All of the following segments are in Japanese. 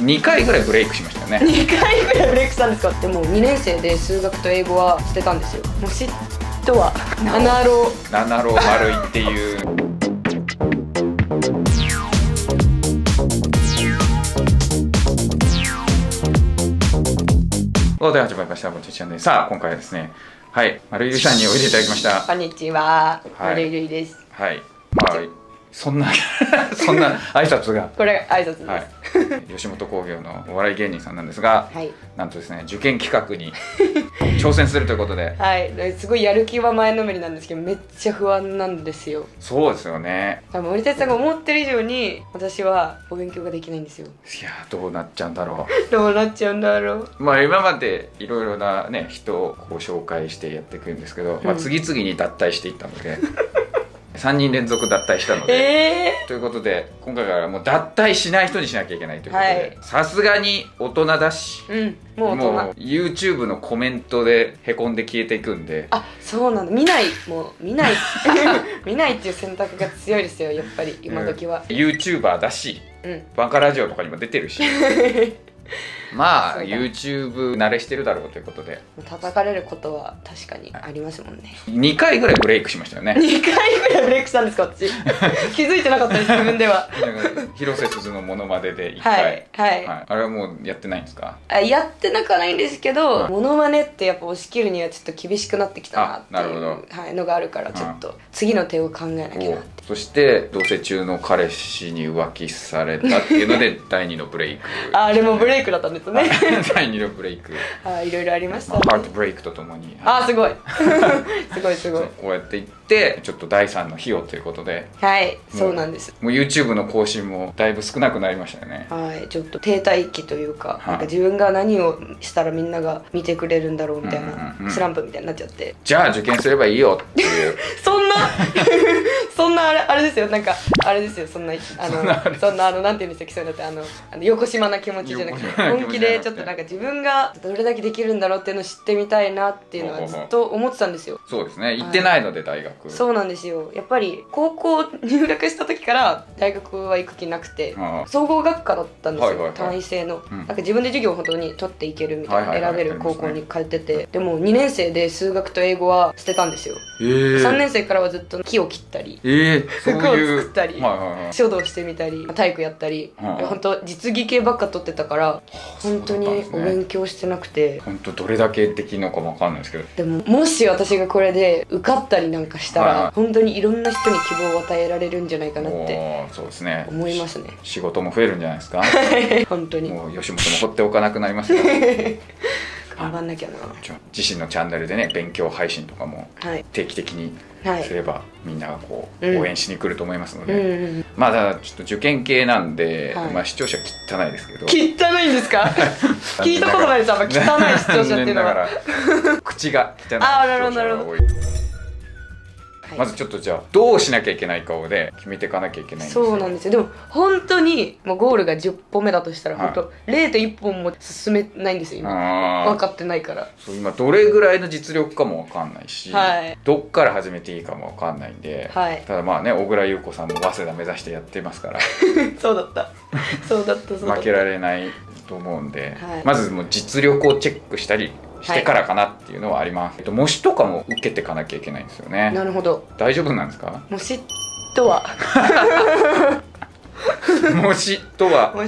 2回ぐらいブレイクしましたよね。2回ぐらいブレイクしたんですかでも2年生で数学と英語は捨てたんですよ。もう嫉妬は七浪七郎丸いっていう。おで始まりましたぼちチャンネルさあ今回はですねはい丸井さんにおいでいただきました。こんにちは。はい。です。はい。まあそんな そんな挨拶が。これ挨拶です。はい。吉本興業のお笑い芸人さんなんですがはい。なんとですね受験企画に挑戦するということで。はい、すごいやる気は前のめりなんですけどめっちゃ不安なんですよ。そうですよね。多分森田さんが思ってる以上に私はお勉強ができないんですよ。いやどうなっちゃうんだろどうなっちゃうんだろうう。まあ今までいろいろなね人をこう紹介してやっていくんですけど、まあ、うん。次々に脱退していったので3人連続脱退したので、えということで今回からもう脱退しない人にしなきゃいけないということはい。でさすがに大人だしえー、うんもうもう YouTube のコメントでへこんで消えていくんであそうなんだ。見ないもう見ない。見ないっていう選択が強いですよやっぱり今時は。うん。YouTuber だしうん。バカラジオとかにも出てるし まあ YouTube 慣れしてるだろうということで。叩かれることは確かにありますもんね。2回ぐらいブレイクしましたよね。2回ぐらいブレイクしたんですか私。気づいてなかったです自分では。広瀬すずのモノマネで1回、はいはい、はい。あれはもうやってないんですか？あやってなくはないんですけど、はい。モノマネってやっぱ押し切るにはちょっと厳しくなってきたなっていうのがあるからちょっと次の手を考えなきゃなってそして同棲中の彼氏に浮気されたっていうので 第2のブレイク。ああれもブレイクだったんですね。第2のブレイク、はいいろいろありました。まあ、ねハートブレイクとともに。あーすごい。すごいすごい。こうやっていってちょっと第3の費用ということで。はいそうなんです。もう YouTube の更新もだいぶ少なくなりましたよね。はいちょっと停滞期というか,、はい。なんか自分が何をしたらみんなが見てくれるんだろうみたいうんうんうなん。スランプみたいになっちゃって。じゃあ受験すればいいよっていう。そんなそんなあれあれですよなんかあれですよそんなあのそんなあのなんていうんでしたっけそういうのってあのあの横島な気持ちじゃなくて本気でちょっとなんか自分がどれだけできるんだろうっていうのを知ってみたいなっていうのはずっと思ってたんですよ。そうですね。行ってないので大学。そうなんですよ。やっぱり高校入学した時から大学は行く気なくて総合学科だったんですよ、単位制の、うん。なんか自分で授業を本当に取っていけるみたいな、選べる高校に通ってて、でも2年生で数学と英語は捨てたんですよ、えー、3年生からはずっと木を切ったり。えー、そう服をいう作ったりはいはいはい。書道してみたり体育やったり、うん本当実技系ばっか取ってたから本当にお勉強してなくて、本当どれだけできるのかもわかんないですけど。でももし私がこれで受かったりなんかしたら、はいはい。本当にいろんな人に希望を与えられるんじゃないかなってそうですね。思いますね。仕事も増えるんじゃないですか？本当に。もう吉本も放っておかなくなりますよ 頑張んなきゃな。自身のチャンネルでね勉強配信とかもはい。定期的にはい。すれば、みんながこううん。応援しに来ると思いますので、うんうんうん。まあだちょっと受験系なんで、はい。まあ視聴者汚いですけど。汚いんですか？聞いたことないです。あんま汚い視聴者っていうのは。口が汚い視聴者が多いまずちょっとじゃあどうしなきゃいけないかをで決めていかなきゃいけないんですよ。そうなんですよ。でも本当にもうゴールが10歩目だとしたら、はい。本当0.1本も進めないんですよ今。分かってないから。そう今どれぐらいの実力かもわかんないし、はい。どっから始めていいかもわかんないんで、はい。ただまあね小倉優子さんも早稲田目指してやってますから。そうだった。そうだったそうだった。負けられないと思うんで、はい。まずもう実力をチェックしたりしてからかなっていうのはあります、えっと、模試とかも受けていかなきゃいけないんですよね。なるほど。大丈夫なんですか？模試とは？模試とは。模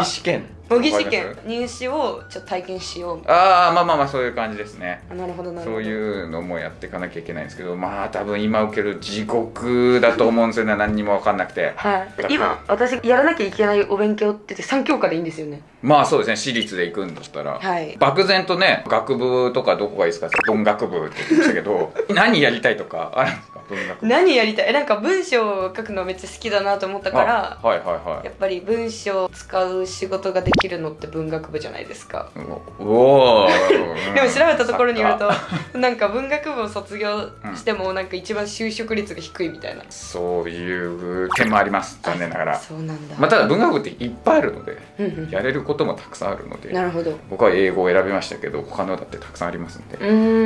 擬試験模擬試験入試をちょっと体験しようああまあまあまあそういう感じですね。あなるほどなるほど。そういうのもやっていかなきゃいけないんですけどまあ多分今受ける地獄だと思うんですよね。何にも分かんなくて。はい。今私やらなきゃいけないお勉強って言って3教科でいいんですよね。まあそうですね。私立で行くんだったら、はい。漠然とね学部とかどこがいいですか文学部って言ってましたけど 何やりたいとかあるんですか？文学部。何やりたい？えなんか文章を書くのめっちゃ好きだなと思ったからあはいはいはい。やっぱり文章を使う仕事ができるのって文学部じゃないですか。おおでも調べたところによるとなんか文学部を卒業してもなんか一番就職率が低いみたいな。ーそういう点もあります。残念ながら。そうなんだ、まあ、ただ文学部っていっぱいあるのでうんうん。やれることもたくさんあるのでなるほど。僕は英語を選びましたけど他のだってたくさんありますんで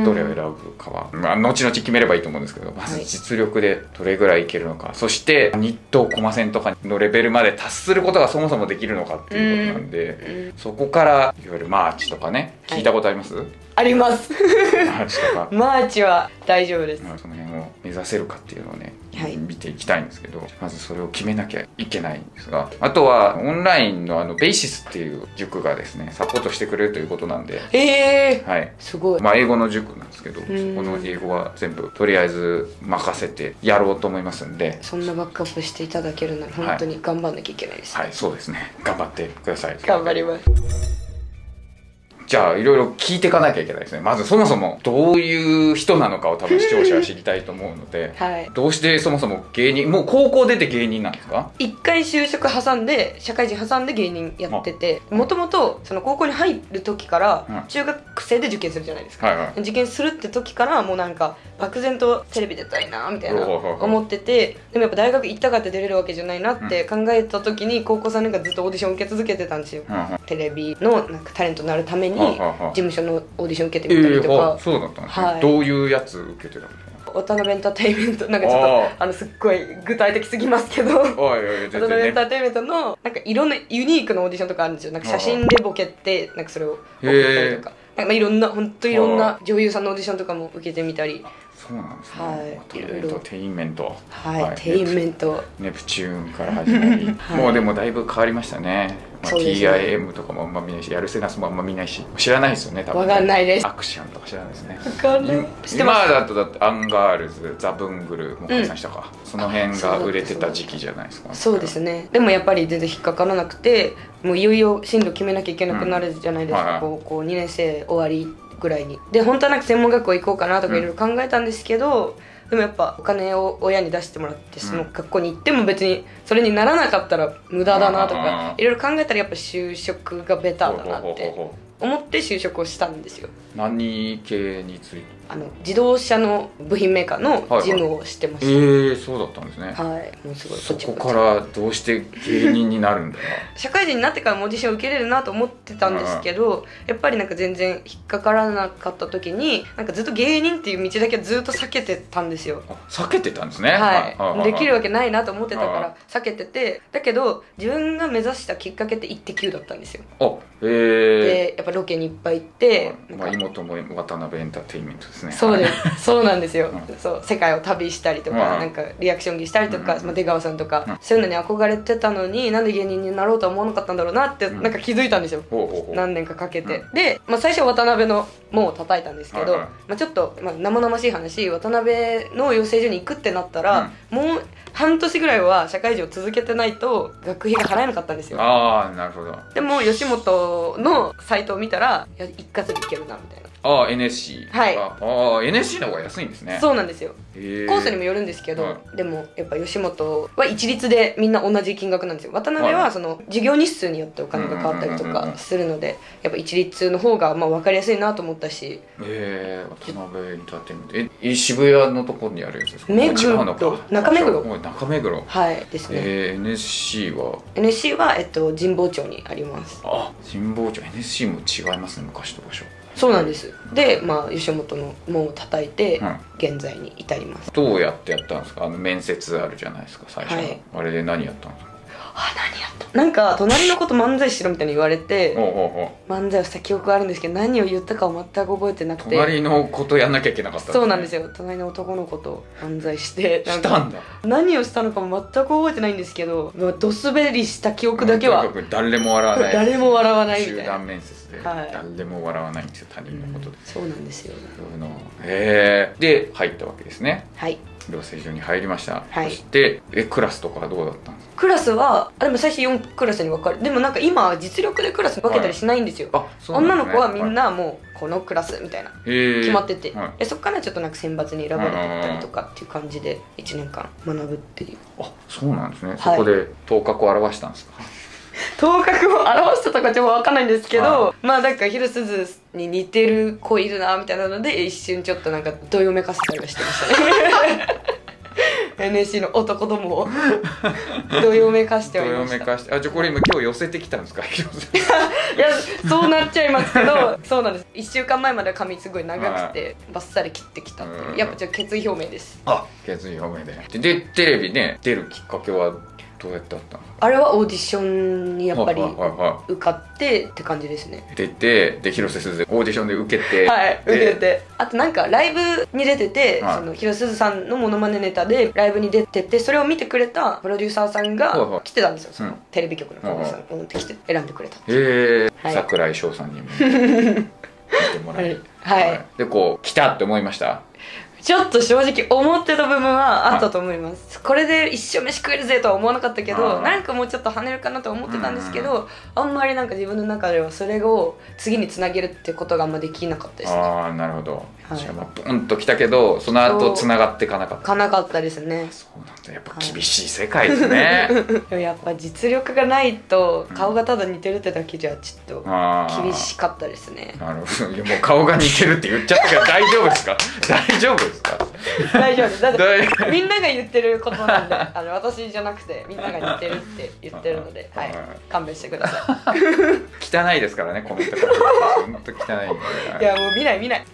どれを選ぶかは、まあ、後々決めればいいと思うんですけどまずはい。実力でどれぐらいいけるのか、そして日東駒線とかのレベルまで達することがそもそもできるのかっていうことなんで、そこからいわゆるマーチとかね聞いたことあります、あります。マーチとか。マーチは大丈夫です。まあその辺を目指せるかっていうのをね、はい見ていきたいんですけどまずそれを決めなきゃいけないんですがあとはオンラインのあのベーシスっていう塾がですねサポートしてくれるということなんで。ええはい。すごい、まあ英語の塾なんですけどそこんの英語は全部とりあえず任せてやろうと思いますんで。そんなバックアップしていただけるなら本当に頑張んなきゃいけないです、はい。そうですね。頑張ってください。頑張りますじゃあいろいろ聞いていかなきゃいけないですね。まずそもそもどういう人なのかを多分視聴者は知りたいと思うので。はい。どうしてそもそも芸人もう高校出て芸人なんですか？一回就職挟んで社会人挟んで芸人やっててもともとその高校に入る時からうん。中学生で受験するじゃないですか、はいはい。受験するって時からもうなんか漠然とテレビ出たいなみたいな思っててでもやっぱ大学行ったかって出れるわけじゃないなって考えた時に高校3年間ずっとオーディション受け続けてたんですよ。テレビのなんかタレントになるためにはあはあはあ事務所のオーディション受けてえみたりとか。えあそうだったんですね、はい。どういうやつ受けてたみたい渡辺エンターテインメントなんかちょっあとあのすっごい具体的すぎますけど。渡辺エンターテインメントのなんかいろんなユニークなオーディションとかあるんですよ。なんか写真でボケってなんかそれを送ったりとか。なんかまあいろんな本当いろんな女優さんのオーディションとかも受けてみたりそうなんですね、はい。エンターテインメントはい、テインメントネプチューンから始まり、はい。もうでもだいぶ変わりましたね、まあ、TIM とかもあんま見ないしやるせなすもあんま見ないし。知らないですよね多分ね。わかんないです。アクションとか知らないですね。わかんない。今だとだってアンガールズザ・ブングルも解散したか、その辺が売れてた時期じゃないですか。そうですね。でもやっぱり全然引っかからなくてもういよいよ進路決めなきゃいけなくなるじゃないですか、高校2年生終わりぐらいに。で本当はなんか専門学校行こうかなとかいろいろ考えたんですけど、でもやっぱお金を親に出してもらってその学校に行っても別にそれにならなかったら無駄だなとうん。かいろいろ考えたらやっぱ就職がベターだなってほ思って就職をしたんですよ。う何系について？あの自動車の部品メーカーの事務をしてまえしー、そうだったんですね。たはい、もうすごいそこからどうして芸人になるんだ 社会人になってからもオーディション受けれるなと思ってたんですけどやっぱりなんか全然引っかからなかった時になんかずっと芸人っていう道だけはずっと避けてたんですよ。あ避けてたんですね。はい。できるわけけないなと思ってたかはいら避けてて。だけど自分が目指したきっかけって「イッテ Q!」だったんですよ。あえー、でやっぱロケにいっぱい行ってまあ、妹も渡辺エンターテインメントですね。そうです。そうなんですよ、うん。そう世界を旅したりとか、うん。なんかリアクション着したりとか、うん。まあ、出川さんとか、うん。そういうのに憧れてたのになんで芸人になろうとは思わなかったんだろうなって、うん。なんか気づいたんですよ。何年かかけて、うで、まあ、最初は渡辺の門を叩いたんですけど、はいはい。まあ、ちょっと、まあ、生々しい話渡辺の養成所に行くってなったら、もう半年ぐらいは社会人を続けてないと学費が払えなかったんですよ。ああなるほど。でも吉本のサイトを見たらいや一括でいけるなみたいな、ああ NSC はい。ああ NSC の方が安いんですね。そうなんですよ。コースにもよるんですけど、はでもやっぱ吉本は一律でみんな同じ金額なんですよ。渡辺ははい。その授業日数によってお金が変わったりとかするのでやっぱ一律の方がまあ分かりやすいなと思ったし。えー、渡辺エンターテインメント。え渋谷のところにあるやつですか？目黒違うのか。中目黒。中目黒。はいですね、えー、NSC は？NSC は、えっと、神保町にあります。あ神保町。NSC も違いますね昔と場所そうなんです。でまあ吉本の門を叩いて、うん。現在に至ります。どうやってやったんですか？あの面接あるじゃないですか最初の、はい。あれで何やったんですか？あ何やった？なんか隣の子と漫才しろみたいに言われてほうほうほ漫才をした記憶があるんですけど何を言ったかを全く覚えてなくて。隣のことやんなきゃいけなかったそうなんですよ。よ隣の男の子と漫才してしたんだ。何をしたのかも全く覚えてないんですけどドスベリした記憶だけはとにかく誰も笑わない。誰も笑わないみた集いな。団面接で。はい。誰も笑わないんですよ他人のことで、そうなんですよ。へえで入ったわけですね。はい養成所に入りました、はい。そしてえクラスとかはどうだったんですか？クラスはあでも最初4クラスに分かれでもなんか今は実力でクラス分けたりしないんですよ、あそうなん女ですね。の子はみんなもうこのクラスみたいなへー。決まってて、はい。でそこからちょっとなんか選抜に選ばれてったりとかっていう感じで1年間学ぶっていう。あそうなんですね、はいそこで頭角を現したんですか？頭角を表したとかちょっと分かんないんですけど、はまあなんか広鈴に似てる子いるなみたいなので一瞬ちょっとなんかどよめかせたりはしてましたね。NSC の男どもを。どよめかしてはいました。めかして。あじゃあこれ今今日寄せてきたんですか？いやそうなっちゃいますけどそうなんです。1週間前までは髪すごい長くてバッサリ切ってきたってやっぱじゃあ決意表明です。あ決意表明でで。でテレビね出るきっかけは？どうやってあったの？あれはオーディションにやっぱりはいはいはいは受かってって感じですね。い出てで広瀬すずオーディションで受けてはいで受けて。あとなんかライブに出てて、はい。その広瀬すずさんのモノマネネタでライブに出ててそれを見てくれたプロデューサーさんはいはい。が来てたんですよ。その、うん。テレビ局のプロデューサーがて選んでくれたえ。ーはい。桜井翔さんにも 見てもらえるはい。でこう来たって思いました？ちょっと正直思ってた部分はあったと思います、これで一生飯食えるぜとは思わなかったけあどーなんかもうちょっと跳ねるかなとは思ってたんですけど、あんまりなんか自分の中ではそれを次につなげるってことがあんまできなかったですね。ああなるほど、はい。じゃあまあポンと来たけどその後つながっていかなかった。かなかったですね。そうなんだ。やっぱ厳しい世界ですね、でも やっぱ実力がないと顔がただ似てるってだけじゃちょっと厳しかったですね。なるほど。いやもう顔が似てるって言っちゃったけど大丈夫ですか？大丈夫ですか大丈夫。だって大みんなが言ってることなんで あの私じゃなくてみんなが似てるって言ってるので、はい。はい、勘弁してくださ 汚いですからねコメント本当汚いんで。い。いやもう見ない見ない。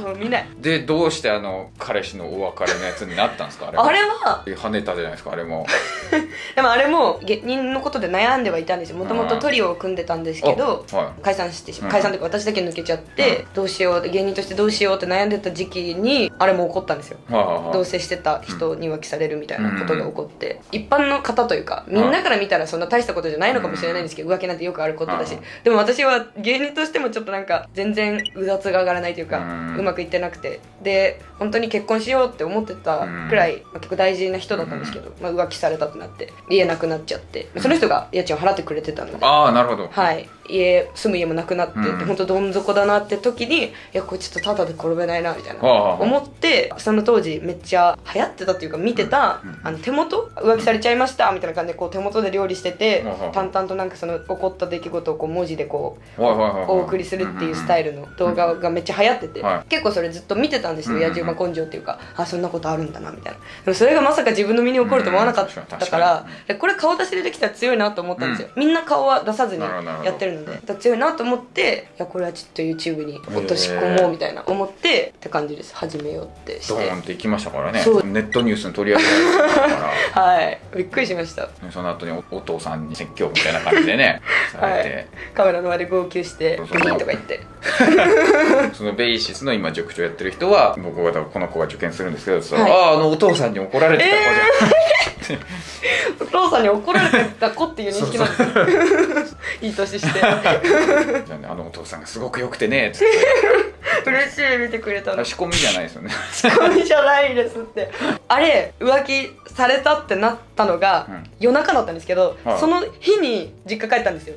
もう見ない。でどうしてあの彼氏のお別れのやつになったんですか？あれあれは跳ねたじゃないですかあれも。でもあれも芸人のことで悩んではいたんですよ。もともとトリオを組んでたんですけどあはい。解散してしうん。解散というか私だけ抜けちゃって、どうしよう芸人としてどうしようって悩んでた時期にあれも起こったんですよはいはいはい。同棲してた人に浮気されるみたいなことが起こって、一般の方というかみんなから見たらそんな大したことじゃないのかもしれないんですけど、浮気なんてよくあることだし、うんでも私は芸人としてもちょっとなんか全然うだつが上がらないというか、ううんまくいってなくて。で本当に結婚しようって思ってたくらい、まあ結構大事な人だったんですけど、まあ、浮気されたってなって家なくなっちゃって。その人が家賃を払ってくれてたので。ああなるほど。はい、家住む家もなくなって、本当どん底だなって時にいやこれちょっとタダで転べないなみたいな思ってその当時めっちゃ流行ってたっていうか見てた、うんあの手元浮気されちゃいましたみたいな感じでこう手元で料理してて、淡々となんかその起こった出来事をこう文字でこうお送りするっていうスタイルの動画がめっちゃ流行ってて、はい。結構それずっと見てたんですよ野獣馬根性っていうか。あそんなことあるんだなみたいな。でもそれがまさか自分の身に起こると思わなかったにからでこれ顔出しでできたら強いなと思ったんですよ、みんな顔は出さずにやってるのでだ強いなと思っていやこれはちょっと YouTube に落とし込もうみたいな思ってって感じです。始めようってして。ドーンって行きましたからね。ネットニュースに取り上げられてたから。はい。びっくりしました。その後におお父さんに説教みたいな感じでね されて、カメラの前で号泣してグリーンとか言って。そのベイシスの今塾長やってる人は僕がこの子が受験するんですけど、はい。あああのお父さんに怒られてた子じゃん、お父さんに怒られてた子っていう認識なんですよいい年して。じゃあのお父さんがすごく良くてねつって嬉しい見てくれたの。仕込みじゃないですよね。仕込みじゃないですって。あれ浮気されたってなったのが、うん。夜中だったんですけど、はい。その日に実家帰ったんですよ。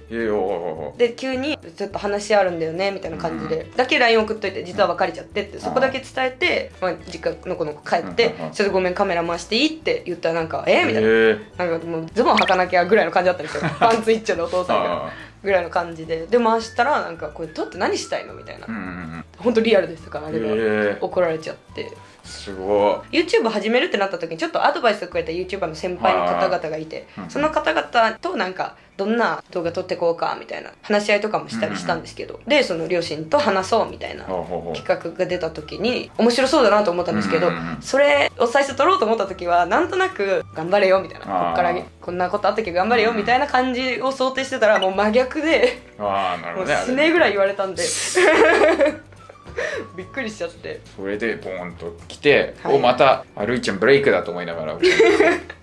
で急に「ちょっと話あるんだよね」みたいな感じで、だけ LINE 送っといて実は別れちゃってってそこだけ伝えて、まあ、実家の子の子帰ってうんうんうん「ちょっとごめんカメラ回していい?」って言ったらなんか「え？みたいな。なんかもうズボン履かなきゃぐらいの感じだったんですよ。パンツ一丁のお父さんが。あぐらいの感じで。で回したらなんかこれ撮って何したいの？みたいな。あうんうんうん。本当リアルでしたからあれが怒られちゃって。すご YouTube 始めるってなった時にちょっとアドバイスをくれた YouTuber の先輩の方々がいてうん。その方々となんかどんな動画撮ってこうかみたいな話し合いとかもしたりしたんですけど。でその両親と話そうみたいな企画が出た時に面白そうだなと思ったんですけど、それを最初撮ろうと思った時はなんとなく頑張れよみたいなこっからこんなことあったけど頑張れよみたいな感じを想定してたらもう真逆でああなるもうほどねあれ死ねぐらい言われたんで。びっくりしちゃって。それでボーンと来て、はい。おまたあるいちゃんブレイクだと思いながら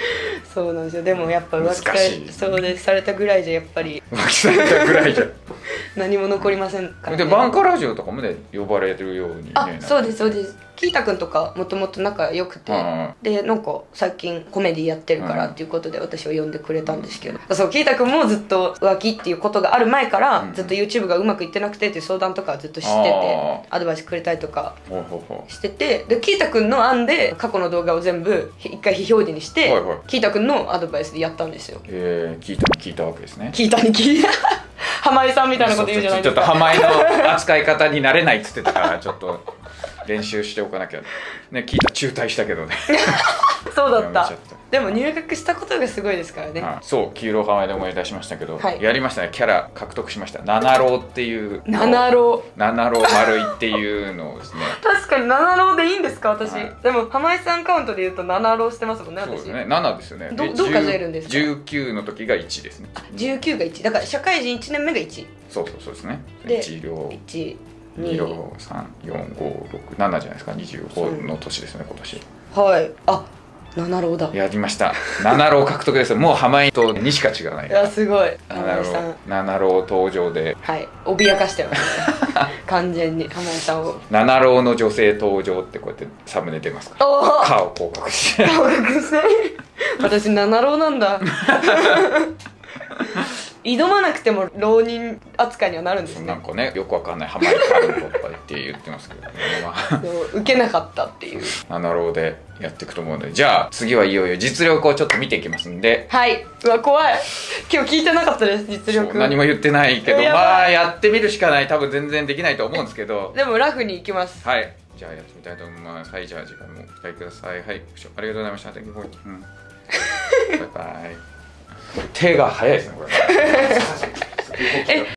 そうなんですよ。でもやっぱ浮気されそうでされたぐらいじゃやっぱり。浮気されたぐらいじゃ。何も残りませんから、ね、でバンカラジオとかもね呼ばれてるようにね。あそうですそうですキータくんとかもともと仲良くて、うん。でなんか最近コメディやってるからっていうことで私を呼んでくれたんですけど、そうキータくんもずっと浮気っていうことがある前から、うん。ずっと YouTube がうまくいってなくてっていう相談とかずっとしててあアドバイスくれたりとかしててでキータくんの案で過去の動画を全部一回非表示にして、はいはい。キータくんのアドバイスでやったんですよ。うえー、聞いた聞いたわけですね。キータに聞いた。浜井 さんみたいなこと言うじゃないですか。ちょっと浜井の扱い方になれないっつってたからちょっと練習しておかなきゃ。ね聞いた中退したけどね。そうだった。でも入学したことがすごいですからね。はい。そう黄色浜で思い出しましたけど、はい。やりましたね。キャラ獲得しました。七郎っていう。七郎。七郎丸いっていうのをですね。確かに七郎でいいんですか？私、はい。でも浜井さんカウントで言うと七郎してますもんね私。そうですね。7ですよねでどどう数えるんですか？10 19の時が1ですね。19が1だから社会人1年目が1そうそうそうですね。で1両。1 2 2両3456 7じゃないですか。25の年ですね今年。はい。あ七郎だ。いやりました。七郎獲得ですもう浜井と2しか違わない。やすごい。七浜井さ七郎登場で。はい。脅かしてますね。完全に。浜井さんを。七郎の女性登場ってこうやってサムネ出ますから。顔こう隠して顔隠せ私七郎なんだ 挑まなくても浪人扱いにはなるんですね。なんかねよくわかんないハマりカルトとか言って言ってますけど、まあ、受けなかったっていう。七郎でやっていくと思うので。じゃあ次はいよいよ実力をちょっと見ていきますんで。はい。うわ怖い。今日聞いてなかったです実力。何も言ってないけどまあやってみるしかない。多分全然できないと思うんですけど。でもラフに行きます。はい。じゃあやってみたいと思います。はいじゃあ時間もお使いください。はいありがとうございました。うん。バイバイ手が早いですねこれ。え